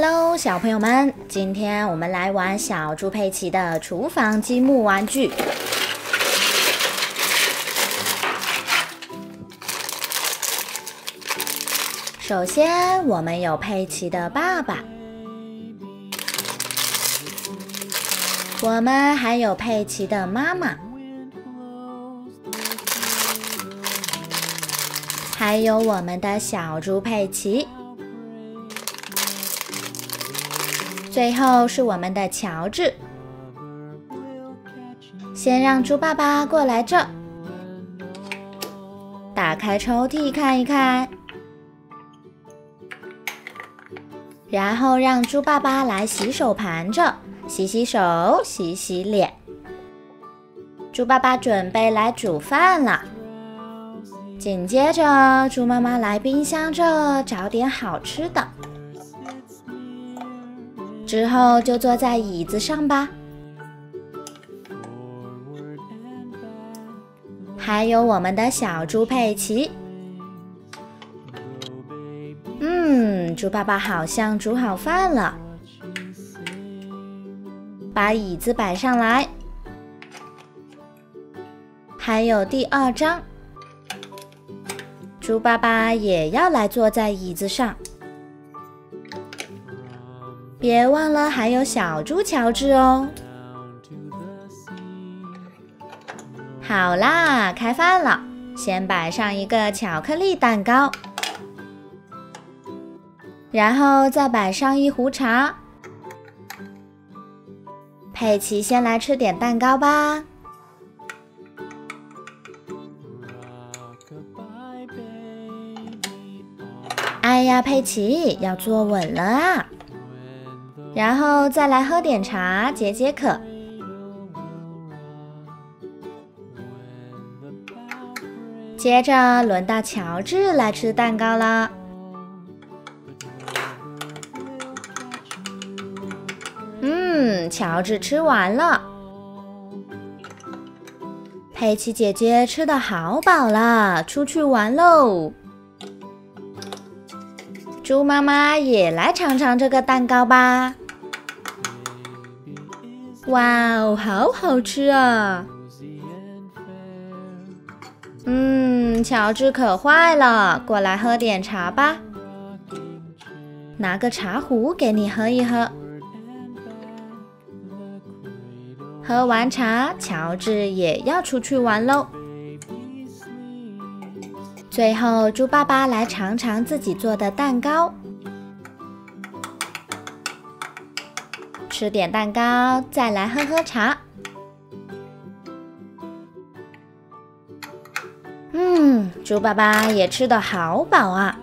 Hello，小朋友们，今天我们来玩小猪佩奇的厨房积木玩具。首先，我们有佩奇的爸爸，我们还有佩奇的妈妈，还有我们的小猪佩奇。最后是我们的乔治。先让猪爸爸过来这，打开抽屉看一看，然后让猪爸爸来洗手盘这，洗洗手，洗洗脸。猪爸爸准备来煮饭了。紧接着，猪妈妈来冰箱这找点好吃的。之后就坐在椅子上吧。还有我们的小猪佩奇。嗯，猪爸爸好像煮好饭了。把椅子摆上来。还有第二张，猪爸爸也要来坐在椅子上。别忘了还有小猪乔治哦！好啦，开饭了。先摆上一个巧克力蛋糕，然后再摆上一壶茶。佩奇先来吃点蛋糕吧。哎呀，佩奇要坐稳了啊！然后再来喝点茶解解渴。接着轮到乔治来吃蛋糕了。嗯，乔治吃完了。佩奇姐姐吃的好饱了，出去玩喽。猪妈妈也来尝尝这个蛋糕吧。哇哦，好好吃啊！嗯，乔治可坏了，过来喝点茶吧。拿个茶壶给你喝一喝。喝完茶，乔治也要出去玩喽。最后，猪爸爸来尝尝自己做的蛋糕。吃点蛋糕，再来喝喝茶。嗯，猪爸爸也吃的好饱啊。